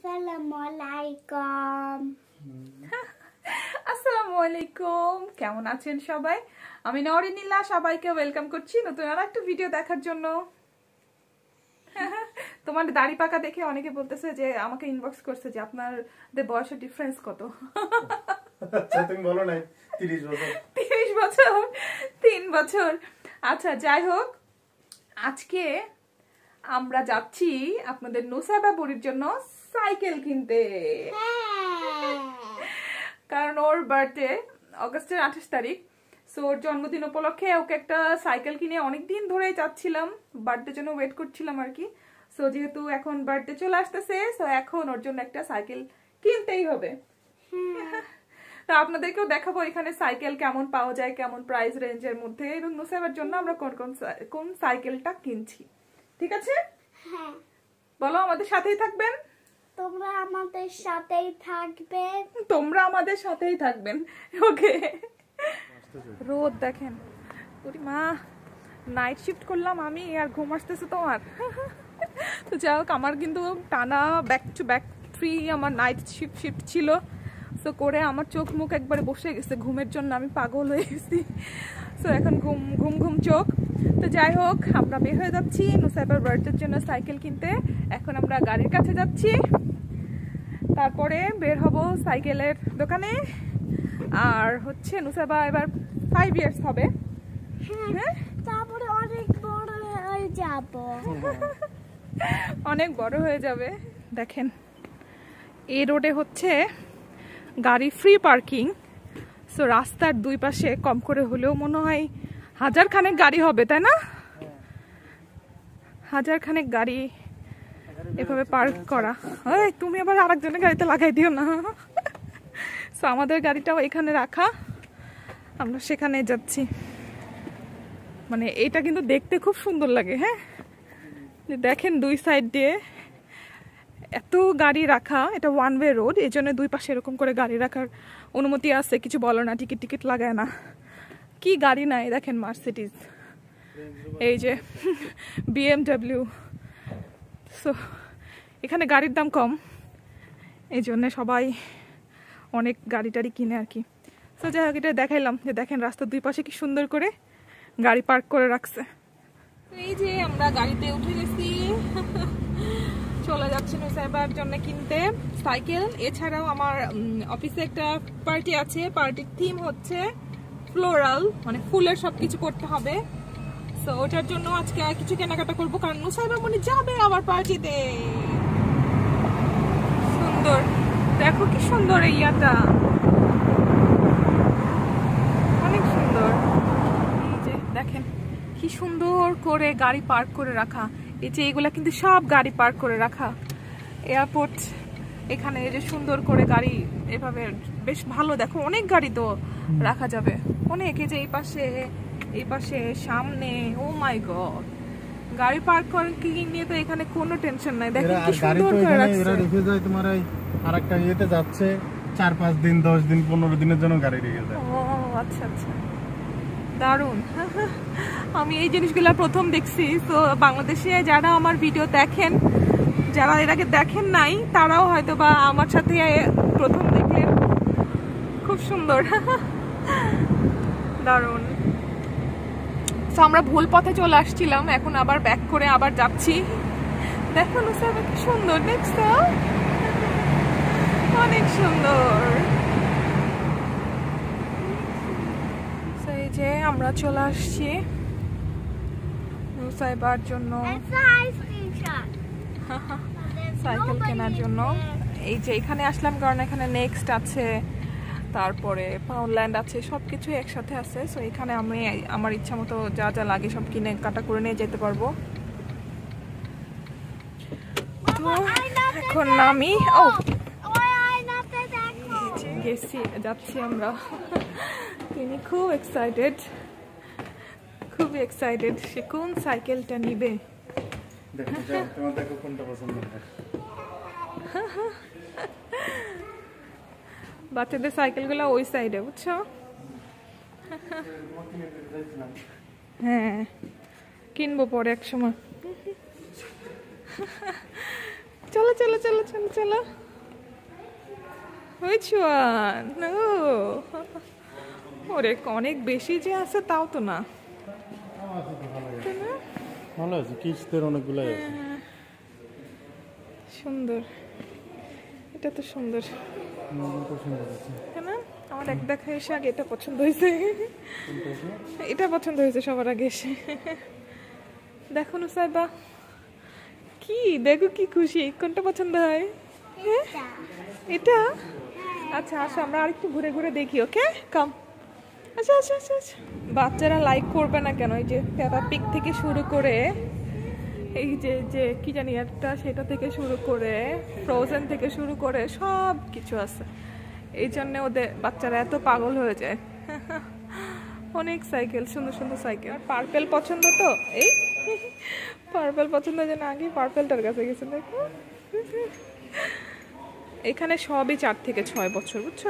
আসসালামু আলাইকুম। আসসালামু আলাইকুম। কেমন আছেন সবাই? আমি নরিনীলা সবাইকে ওয়েলকাম করছি নতুন আর একটা ভিডিও দেখার জন্য। তোমার দাড়ি পাকা দেখে অনেকে বলতেছে যে আমাকে ইনবক্স করছে যে আপনাদের বয়সের ডিফারেন্স কত? আচ্ছা তুমি বলো নাই তিরিশ বছর। তিরিশ বছর তিন বছর। আচ্ছা যাই হোক আজকে আমরা যাচ্ছি আপনাদের নুসাইবা বুড়ির জন্য সাইকেল কিনতে। কারণ ওর বার্থডে অগস্টের আঠাশ তারিখ। সো ওর জন্মদিন উপলক্ষে ওকে একটা সাইকেল কিনে অনেক দিন ধরেই চাচ্ছিলাম। বার্থডে জন্য ওয়েট করছিলাম আর কি। সো যেহেতু এখন বার্থডে চলে আসতেছে সো এখন ওর জন্য একটা সাইকেল কিনতেই হবে। তো আপনাদেরকেও দেখাবো এখানে সাইকেল কেমন পাওয়া যায় কেমন প্রাইস রেঞ্জের মধ্যে এবং নুসাইবার জন্য আমরা কোন কোন কোন সাইকেলটা কিনছি। ঠিক আছে? হ্যাঁ। বলো আমাদের সাথেই থাকবেন। তোমরা আমাদের সাথেই থাকবে তোমরা আমাদের সাথেই থাকবেন। ওকে। রোদ দেখেন। ওরে মা নাইট শিফট করলাম আমি, আর ঘুম আসতেছে তোমার। তো যাই হোক, আমার কিন্তু টানা ব্যাক টু ব্যাক থ্রি আমার নাইট শিফট শিফট ছিল। তো করে আমার চোখ মুখ একবারে বসে গেছে, ঘুমের জন্য আমি পাগল হয়ে গেছি। তো এখন ঘুম ঘুম ঘুম, চোখ। তো যাই হোক, আমরা বের হয়ে যাচ্ছি নুসাইবার বার্থডের জন্য সাইকেল কিনতে। এখন আমরা গাড়ির কাছে যাচ্ছি। তারপরে বের হব সাইকেলের দোকানে। আর হচ্ছে নুসাবা এবার ফাইভ ইয়ার্স হবে। হ্যাঁ তারপরে অনেক বড় হয়ে যাব। অনেক বড় হয়ে যাবে। দেখেন এই রোডে হচ্ছে গাড়ি ফ্রি পার্কিং সো রাস্তার দুই পাশে কম করে হলেও মনে হয় হাজার খানেক গাড়ি হবে তাই না? হাজার খানেক গাড়ি এভাবে পার্ক করা। এই তুমি আবার আরেকজনের গাড়িতে লাগাই দিও না। সো আমাদের গাড়িটাও এখানে রাখা। আমরা সেখানে যাচ্ছি। মানে এটা কিন্তু দেখতে খুব সুন্দর লাগে হ্যাঁ? দেখেন দুই সাইড দিয়ে এত গাড়ি রাখা, এটা ওয়ান ওয়ে রোড এই জন্য দুই পাশে এরকম করে গাড়ি রাখার অনুমতি আছে। কিছু বলো না টিকিট টিকিট লাগায় না। কি গাড়ি নাই দেখেন মার্সিডিজ এই যে বিএমডাব্লিউ সো এখানে গাড়ির দাম কম। এই জন্যে সবাই অনেক গাড়ি টাড়ি কিনে আর কি। সো যাই হোক, এটা দেখাইলাম যে দেখেন রাস্তার দুই পাশে কি সুন্দর করে গাড়ি পার্ক করে রাখছে। এই যে আমরা গাড়িতে উঠে গেছি। চলে যাচ্ছি নুসাইবার জন্য কিনতে সাইকেল। এছাড়াও আমার অফিসে একটা পার্টি আছে। পার্টির থিম হচ্ছে ফ্লোরাল মানে ফুলের সব কিছু করতে হবে। তো ওটার জন্য আজকে কিছু কেনাকাটা করব। কারণ নুসাইবা মনে যাবে আমার পার্টিতে। সুন্দর। দেখো কি সুন্দর এই ইয়াটা। অনেক সুন্দর। দেখেন, কি সুন্দর করে গাড়ি পার্ক করে রাখা। এই যে এগুলা কিন্তু সব গাড়ি পার্ক করে রাখা। এয়ারপোর্ট এখানে এই যে সুন্দর করে গাড়ি এভাবে বেশ ভালো। দেখো, অনেক গাড়ি তো রাখা যাবে। অনেক, এই যে এই পাশে এই পাশে সামনে ও মাই গড। গাড়ি পার্ক করার কি নিয়ে তো এখানে কোনো টেনশন নাই। দেখেন কি সুন্দর করে রাখছে। এরা রেখে যায় তোমার ওই আর একটা ইয়েতে যাচ্ছে চার পাঁচ দিন দশ দিন পনেরো দিনের জন্য গাড়ি রেখে যায়। ও আচ্ছা আচ্ছা। দারুণ। আমি এই জিনিসগুলো প্রথম দেখছি। তো বাংলাদেশে যারা আমার ভিডিও দেখেন যারা এর আগে দেখেন নাই তারাও হয়তো বা আমার সাথে প্রথম দেখলেন। খুব সুন্দর। দারুণ। তো আমরা ভুল পথে চলে আসছিলাম এখন আবার ব্যাক করে আবার যাচ্ছি। দেখো নুসাইবা কি সুন্দর দেখছ? অনেক সুন্দর। এই যে আমরা চলে আসছি। সাইবার জন্য সাইকেল কেনার জন্য। এই যে এখানে আসলাম কারণ এখানে নেক্সট আছে তারপরে পাউন্ডল্যান্ড আছে সব কিছুই একসাথে আছে। সো এখানে আমি আমার ইচ্ছা মতো যা যা লাগে সব কিনে কাটা করে নিয়ে যেতে পারব। তো এখন আমি ও গেছি যাচ্ছি আমরা। তিনি খুব এক্সাইটেড খুব এক্সাইটেড সে কোন সাইকেলটা নিবে? দেখো তোমার দেখো কোনটা পছন্দ বাচ্চাদের সাইকেলগুলো ওই সাইডে বুঝছ? হ্যাঁ কিনবো পরে এক সময়। চলো চলো চলো চলো চলো। Which one? No. ওরে অনেক বেশি যে আছে তাও তো না। ভালো আছে অনেকগুলাই আছে। সুন্দর। এটা তো সুন্দর। না? আমার এক দেখা এসে আগে এটা পছন্দ হয়েছে। এটা পছন্দ হয়েছে সবার আগে এসে। দেখো নুসাইবা কি? দেখো কি খুশি। কোনটা পছন্দ হয়? হ্যাঁ? এটা? আচ্ছা আসো, আমরা আরেকটু ঘুরে ঘুরে দেখি, ওকে? কাম আচ্ছা আচ্ছা আচ্ছা আচ্ছা। বাচ্চারা লাইক করবে না কেন? এই যে পেপা পিক থেকে শুরু করে এই যে যে কি জানি একটা সেটা থেকে শুরু করে ফ্রোজেন থেকে শুরু করে সব কিছু আছে। এই জন্য ওদের বাচ্চারা এত পাগল হয়ে যায়। অনেক সাইকেল সুন্দর সুন্দর সাইকেল আর পার্পেল পছন্দ তো? এই? পার্পেল পছন্দ যেন আগে পার্পেলটার কাছে গেছে দেখো। এখানে সবই চার থেকে ছয় বছর বুঝছ?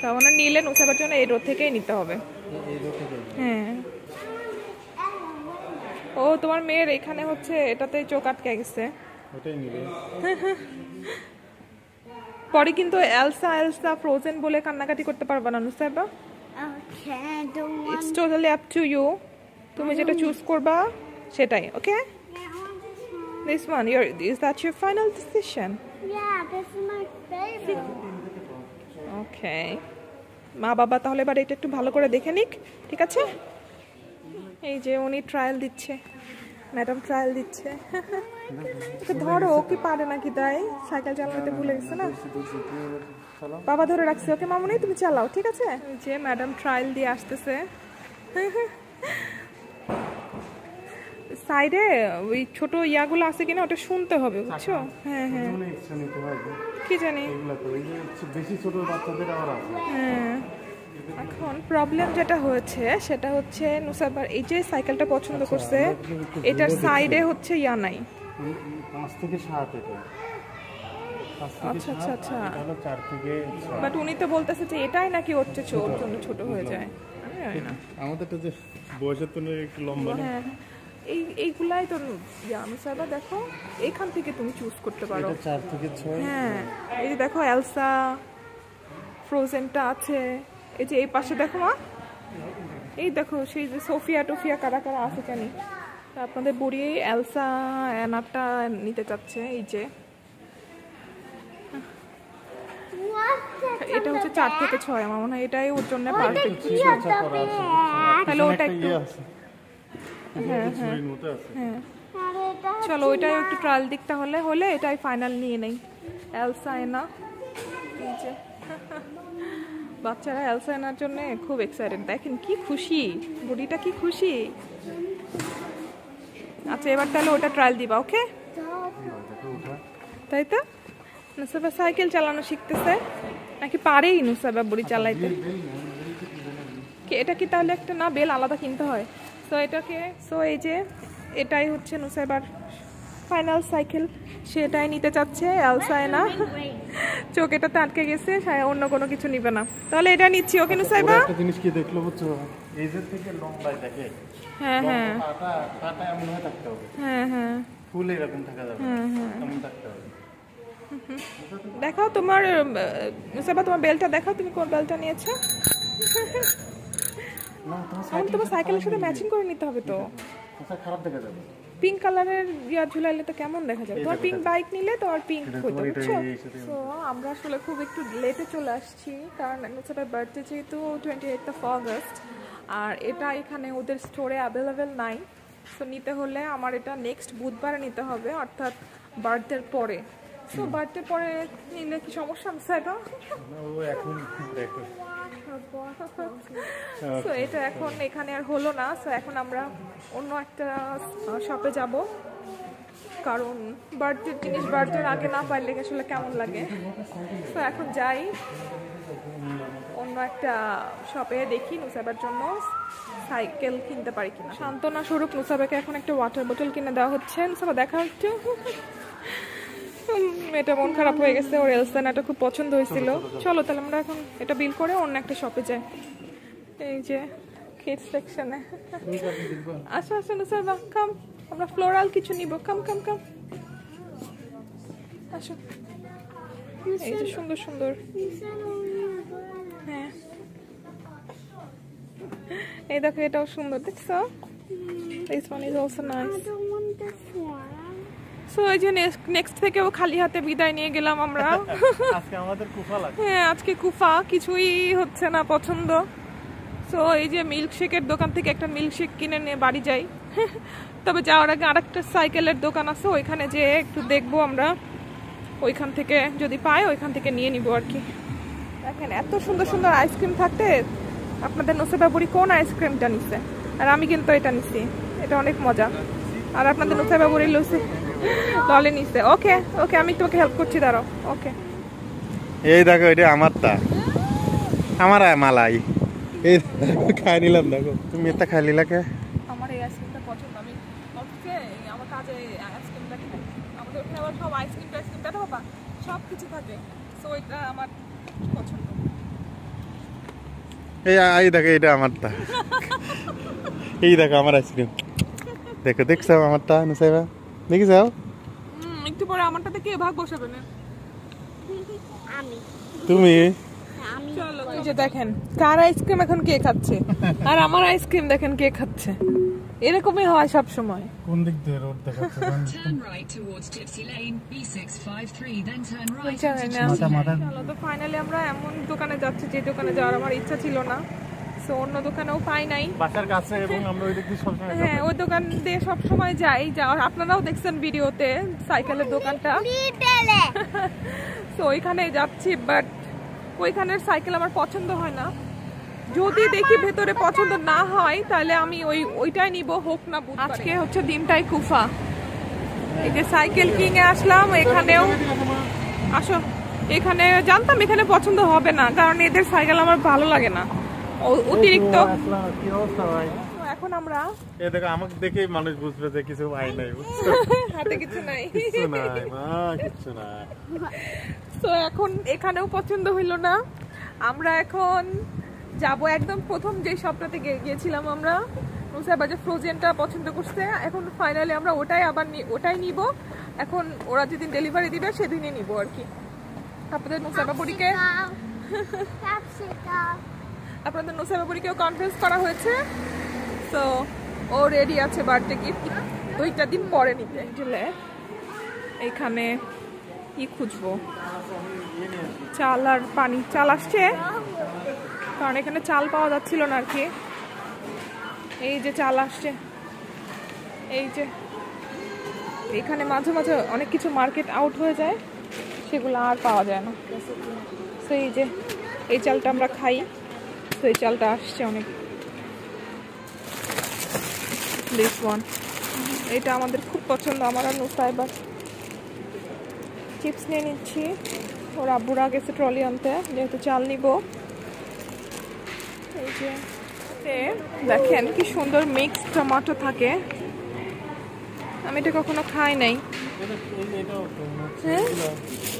তা মানে নিলেন নুসাবার জন্য এই রোদ থেকেই নিতে হবে। হ্যাঁ। ও তোমার মেয়ের এখানে হচ্ছে এটাতে চোখ আটকে গেছে। ওটাই নিবে। পরে কিন্তু এলসা এলসা ফ্রোজেন বলে কান্নাকাটি করতে পারবে না Nusaiba. It's totally up to you তুমি যেটা চুজ করবা সেটাই okay. This one your is that your final decision. Okay মা বাবা তাহলে এবার এটা একটু ভালো করে দেখে নিক ঠিক আছে? এই যে উনি ট্রায়াল দিচ্ছে। ম্যাডাম ট্রায়াল দিচ্ছে। ধরো ও কি পারে নাকি তাই? সাইকেল চালাতে ভুলে গেছে না? বাবা ধরে রাখছে। ওকে মামুনি তুমি চালাও ঠিক আছে? যে ম্যাডাম ট্রায়াল দিয়ে আসতেছে। সাইডে ওই ছোট ইয়াগুলো আছে কিনা ওটা শুনতে হবে বুঝছ? হ্যাঁ হ্যাঁ। কি জানি? বেশি ছোট বাচ্চাদের আবার হ্যাঁ। এখন প্রবলেম যেটা হয়েছে সেটা হচ্ছে নুসাইবার এই যে সাইকেলটা পছন্দ করছে এটার সাইডে হচ্ছে ইয়া নাই পাঁচ থেকে সাত এটা। আচ্ছা, আচ্ছা, আচ্ছা। ছয়। বাট উনি তো বলতেছে যে এটাই নাকি ওর চেয়ে ওর জন্য ছোট হয়ে যায়। আমি জানি না। আমাদেরটা যে বয়সের তুলনায় একটু লম্বা হ্যাঁ এই এইগুলাই তো ইয়ানুসাবা দেখো এখান থেকে তুমি চুজ করতে পারো। এটা থেকে হ্যাঁ এই যে দেখো এলসা ফ্রোজেনটা আছে। এই যে এই পাশে দেখো মা। এই দেখো সেই যে সোফিয়া টোফিয়া কারা কারা আছে জানি। তা আপনাদের বুড়ি এলসা অ্যানারটা নিতে চাচ্ছে এই যে। এটা হচ্ছে চার থেকে ছয় আমার মনে হয় এটাই ওর জন্য পারফেক্ট তাহলে ওটা একটু ইয়ে হ্যাঁ হ্যাঁ। হ্যাঁ। চলো ওইটাই একটু ট্রায়াল দিক তাহলে হলে এটাই ফাইনাল নিয়ে নেই। এলসা এনা এই যে। বাচ্চারা এলসা এনার জন্য খুব এক্সাইটেড দেখেন কি খুশি। বুড়িটা কি খুশি? আচ্ছা এবার তাহলে ওটা ট্রায়াল দিবা ওকে তাই তো? নুসাবা সাইকেল চালানো শিখতেছে। নাকি পারেই নুসাবা বুড়ি চালাইতে। এটা কি তাহলে একটা না, বেল আলাদা কিনতে হয়? সো এটাকে সো এই যে, এটাই হচ্ছে নুসাইবার ফাইনাল সাইকেল সেটাই নিতে চাচ্ছে এলসায় না চোখ এটাতে আটকে গেছে অন্য কোনো কিছু নিবে না। তাহলে এটা নিচ্ছি। ওকে নুসাইবা? একটা জিনিস কি দেখল বুঝছ? এই যে থেকে লম্বায় দেখে? হ্যাঁ হ্যাঁ। পাটা পাটা এমন হয়ে থাকতে হবে। হ্যাঁ হ্যাঁ। ফুল এরকম থাকা যাবে। এমন থাকতে হবে। দেখাও তোমার নুসাইবা তোমার বেলটা দেখাও তুমি কোন বেলটা নিয়েছো? না তোমার সাইকেলের সাথে ম্যাচিং করে নিতে হবে তো। খারাপ দেখা যাবে। পিঙ্ক কালারের ইয়া ঝুলাইলে তো কেমন দেখা যাবে তোমার পিঙ্ক বাইক নিলে তোমার পিঙ্ক এটা হতো বুঝছ? তো আমরা আসলে খুব একটু লেটে চলে আসছি কারণ নুসাইবার বার্থডে যেহেতু টোয়েন্টি এইট অফ অগস্ট আর এটা এখানে ওদের স্টোরে অ্যাভেলেবেল নাই। সো নিতে হলে আমার এটা নেক্সট বুধবারে নিতে হবে অর্থাৎ বার্থডের পরে। সো বার্থডে পরে নিলে কি সমস্যা? না, ও এখন দেখো। সো এটা এখন এখানে আর হলো না। সো এখন আমরা অন্য একটা শপে যাব। কারণ বার্থডের জিনিস বার্থডের আগে না পাইলে আসলে কেমন লাগে? তো এখন যাই। অন্য একটা শপে দেখি নুসাবার জন্য। সাইকেল কিনতে পারি কিনা। সান্ত্বনা স্বরূপ নুসাবাকে এখন একটা ওয়াটার বোতল কিনে দেওয়া হচ্ছে। নুসাবা দেখা একটু উম, এটা মন খারাপ হয়ে গেছে ওর এলসানাটা খুব পছন্দ হয়েছিল। চলো তাহলে আমরা এখন এটা বিল করে অন্য একটা শপে যাই। এই যে কিডস সেকশনে আচ্ছা আচ্ছা নুসাবা কাম আমরা ফ্লোরাল কিছু নিব। কাম কাম কাম আসো। এই যে সুন্দর সুন্দর. হ্যাঁ। এই দেখো এটাও সুন্দর দেখছ? This one is also nice so এই যে নেক্সট থেকেও খালি হাতে বিদায় নিয়ে গেলাম আমরা। আজকে আমাদের কুফা লাগে হ্যাঁ আজকে কুফা কিছুই হচ্ছে না পছন্দ। সো এই যে মিল্কশেকের দোকান থেকে একটা মিল্কশেক কিনে নিয়ে বাড়ি যাই। তবে যাওয়ার আগে আরেকটা সাইকেলের দোকান আছে ওইখানে যেয়ে একটু দেখব আমরা। ওইখান থেকে যদি পাই ওইখান থেকে নিয়ে নিব আর কি। দেখেন এত সুন্দর সুন্দর আইসক্রিম থাকতে আপনাদের নসেবা বুড়ি কোন আইসক্রিমটা নিচ্ছে আর আমি কিন্তু এটা নিছি এটা অনেক মজা। আর আপনাদের নসেবা বুড়ি লুসি ললে নিছে। ওকে ওকে আমি তোকে হেল্প করছি দাঁড়াও। ওকে। এই দেখো এটা আমার তা আমার মালাই। এই খাই নিলাম দেখো। তুমি এটা খাই নিলা কে? আমার এই আইসক্রিমটা পছন্দ আমি অফিসে আমার কাজে আইসক্রিমটা খাই। আমাদের ওখানে আবার সব আইসক্রিম টাইসক্রিম বাবা সব কিছু থাকে। সো এটা আমার পছন্দ। এই এই দেখো এটা আমার তা এই দেখো আমার আইসক্রিম। দেখো দেখছ আমার তা নুসাইবা? দেখিছো হুম একটু পরে আমারটাতে কে ভাগ বসাবে না? আমি। তুমি? আমি। চলো এই যে দেখেন কার আইসক্রিম এখন কে খাচ্ছে? আর আমার আইসক্রিম দেখেন কে খাচ্ছে। এরকমই হয় সব সময় কোন দিক দিয়ে রোড দেখাচ্ছে? Turn right towards Gypsy Lane, B653, then turn right জানি onto না। মাথা মাথা চলো তো ফাইনালি আমরা এমন দোকানে যাচ্ছি যে দোকানে যাওয়ার আমার ইচ্ছা ছিল না। সো অন্য দোকানেও পাই নাই। বাসার কাছে এবং আমরা ওই দিক দিয়ে সবসময় হ্যাঁ ওই দোকান দিয়ে সব সময় যাই যাওয়ার আপনারাও দেখছেন ভিডিওতে সাইকেলের দোকানটা। তো ওইখানেই যাচ্ছি বাট ওইখানের সাইকেল আমার পছন্দ হয় না। যদি দেখি ভেতরে পছন্দ না হয়। তাহলে আমি ওই ওইটাই নিব হোক না আজকে হচ্ছে দিনটাই কুফা। এই যে সাইকেল কিং এ আসলাম এখানেও আসো। এখানে জানতাম এখানে পছন্দ হবে না কারণ এদের সাইকেল আমার ভালো লাগে না। অতিরিক্ত। এখন আমরা এই দেখো আমাকে দেখেই মানুষ বুঝবে যে কিছু আই নাই হাতে কিছু নাই। কিচ্ছু নাই মা কিচ্ছু নাই। তো এখন এখানেও পছন্দ হইল না। আমরা এখন যাব একদম প্রথম যে শপটাতে গে- গিয়েছিলাম আমরা। নুসাইবা যে ফ্রোজেনটা পছন্দ করছে এখন ফাইনালি আমরা ওটাই আবার নি- ওটাই নিব। এখন ওরা যেদিন ডেলিভারি দিবে সেদিনই নিব আর কি। আপনাদের নুসাইবা বুড়িকে ক্যাপসিকাম আপনাদের নুসাইবা বুড়িকেও কনফারেন্স করা হয়েছে? তো ও রেডি আছে বার্থডে গিফট দুইটা দিন পরে নিতে এইখানে কি খুঁজবো? চাল আর পানি। চাল আসছে? কারণ এখানে চাল পাওয়া যাচ্ছিল না আর কি। এই যে চাল আসছে। এই যে এখানে মাঝে মাঝে অনেক কিছু মার্কেট আউট হয়ে যায়, সেগুলো আর পাওয়া যায় না। এই যে, এই চালটা আমরা খাই। তো এই চালটা আসছে অনেক। দিস ওয়ান এটা আমাদের খুব পছন্দ আমার আর নুসাইবার চিপস নিয়ে নিচ্ছি। ওর আব্বুরা গেছে ট্রলি আনতে যেহেতু চাল নিব। এই যে দেখেন কি সুন্দর মিক্স টমেটো থাকে। আমি এটা কখনো খাই নাই। হ্যাঁ?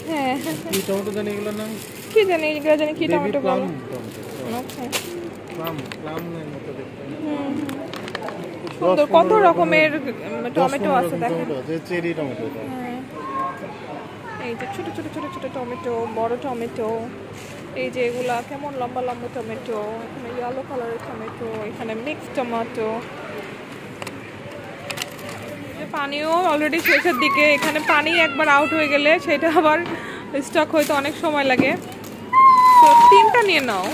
হ্যাঁ। কি টমেটো জানি এগুলো জানি কি টমেটো বলো। সুন্দর কত রকমের টমেটো আছে দেখেন। Cherry tomato. এই যে ছোট ছোট ছোট ছোট টমেটো বড় টমেটো এই যে এগুলা কেমন লম্বা লম্বা টমেটো এখানে ইয়েলো কালারের টমেটো এখানে মিক্স টমেটো পানিও অলরেডি শেষের দিকে এখানে পানি একবার আউট হয়ে গেলে সেটা আবার স্টক হইতে অনেক সময় লাগে। তো তিনটা নিয়ে নাও।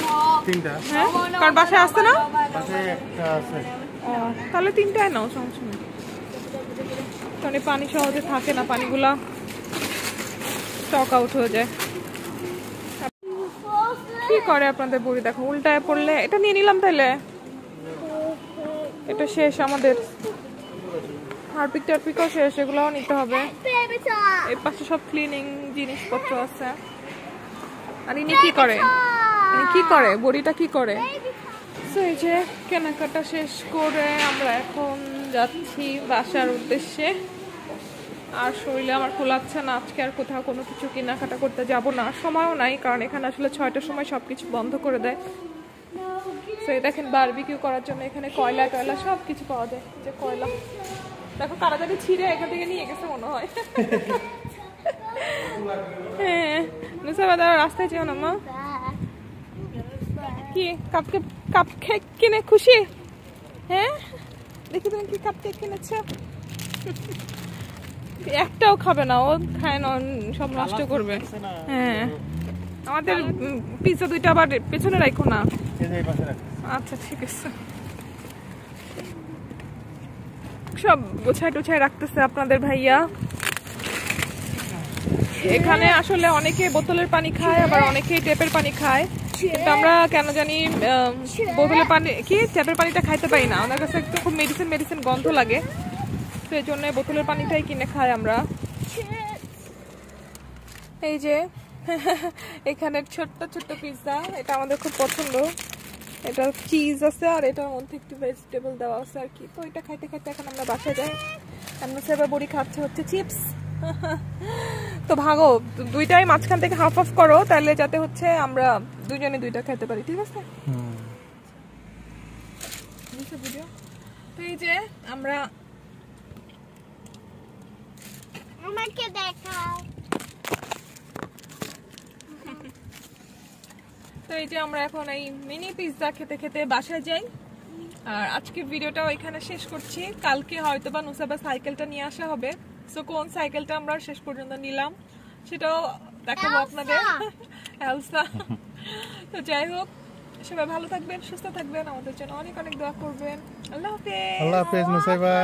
তিনটা। হ্যাঁ? কারণ বাসায় আসতে না? পাশে একটা আছে। ও তাহলে তিনটায় নাও সমস্যা নেই। কারণ পানি সহজে থাকে না পানিগুলা স্টক আউট হয়ে যায়। কি করে আপনাদের বুড়ি? দেখো উল্টায় পড়লে এটা নিয়ে নিলাম তাহলে এটা শেষ আমাদের। হারপিক টারপিকও শেষ এগুলোও নিতে হবে। এই পাশে সব ক্লিনিং জিনিসপত্র আছে। আর ইনি কি করে? কি করে? বড়িটা কি করে? তো এই যে কেনাকাটা শেষ করে আমরা এখন যাচ্ছি বাসার উদ্দেশ্যে। আর শরীরে আমার খোলাচ্ছে না আজকে আর কোথাও কোনো কিছু কেনাকাটা করতে যাব না। সময়ও নাই কারণ এখানে আসলে ছয়টার সময় সব কিছু বন্ধ করে দেয়। এই দেখেন বারবিকিউ করার জন্য এখানে কয়লা টয়লা সব কিছু পাওয়া যায়। যে কয়লা। দেখো তাড়াতাড়ি ছিঁড়ে এখান থেকে নিয়ে গেছে মনে হয়। হ্যাঁ রাস্তায় যেও না মা। কি কাপ কেক কাপ কেক কিনে খুশি? হ্যাঁ? দেখি তুমি কি কাপ কেক কিনেছো? একটাও খাবে না ও খায় না সব নষ্ট করবে। হ্যাঁ। আমাদের পিৎজা দুইটা আবার পেছনে রাখো না। আচ্ছা ঠিক আছে। সব গোছায় টোছায় রাখতেছে আপনাদের ভাইয়া। এখানে আসলে অনেকে বোতলের পানি খায় আবার অনেকে টেপের পানি খায়। কিন্তু আমরা কেন জানি বোতলের পানি, কি? ট্যাপের পানিটা খাইতে পারি না। আমার কাছে একটু খুব মেডিসিন মেডিসিন গন্ধ লাগে। তো এই জন্য বোতলের পানিটাই কিনে খাই আমরা। এই যে, এখানে ছোট্ট ছোট্ট পিৎজা এটা আমাদের খুব পছন্দ। এটা চিজ আছে আর এটার মধ্যে একটু ভেজিটেবল দেওয়া আছে আর কি। তো এটা খাইতে খাইতে এখন আমরা বাসায় যাই। আমরা সেবা বড়ি খাচ্ছে হচ্ছে চিপস তো ভাগো, দুইটাই মাঝখান থেকে হাফ অফ করো তাহলে যাতে হচ্ছে আমরা দুজনে দুইটা খেতে পারি ঠিক আছে? ভিডিও তো এই যে আমরা আমাকে দেখাও। তো এই যে আমরা এখন এই মিনি পিৎজা খেতে খেতে বাসায় যাই। আর আজকে ভিডিওটাও এখানে শেষ করছি। কালকে হয়তো বা নুসাবা সাইকেলটা নিয়ে আসা হবে। সো কোন সাইকেলটা আমরা শেষ পর্যন্ত নিলাম সেটাও দেখাবো আপনাদের। এলসা তো যাই হোক, সবাই ভালো থাকবেন, সুস্থ থাকবেন। আমাদের জন্য অনেক অনেক দোয়া করবেন। আল্লাহ হাফেজ। আল্লাহ হাফেজ, মুসাইবা।